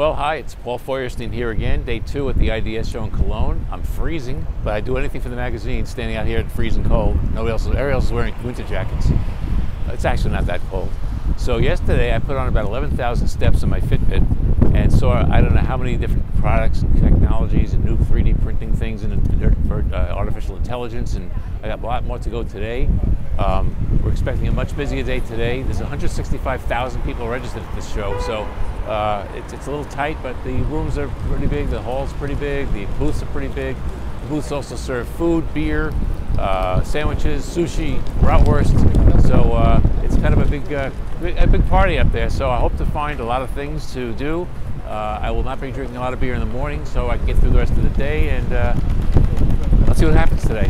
Well, hi, it's Paul Feuerstein here again, day two at the IDS show in Cologne. I'm freezing, but I do anything for the magazine, standing out here at freezing cold. Nobody else, everybody else is wearing winter jackets. It's actually not that cold. So yesterday I put on about 11,000 steps on my Fitbit and saw I don't know how many different products and technologies 3D things and uh, artificial intelligence and I got a lot more to go today. Um, we're expecting a much busier day today. There's 165,000 people registered at this show, so uh, it's, it's a little tight, but the rooms are pretty big, the hall's pretty big, the booths are pretty big. The booths also serve food, beer, uh, sandwiches, sushi, bratwurst. So uh, it's kind of a big, uh, a big party up there. So I hope to find a lot of things to do. Uh, I will not be drinking a lot of beer in the morning, so I can get through the rest of the day, and uh, let's see what happens today.